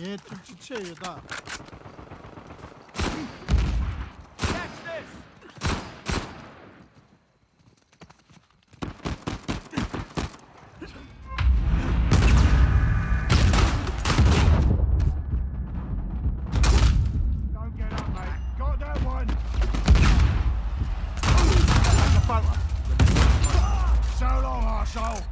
얘 tum치체유다. Catch this! Don't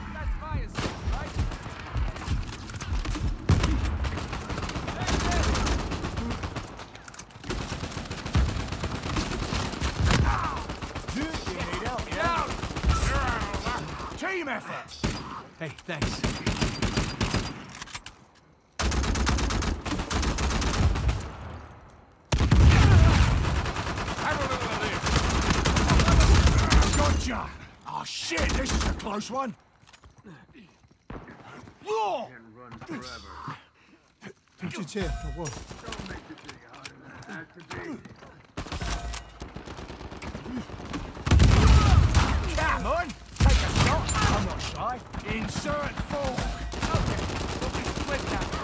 Team effort! Hey, thanks. Gotcha! Oh shit, this is a close one. Whoa! Can't run forever. Put your chair for what? Insurance forward. Okay, we'll be split now.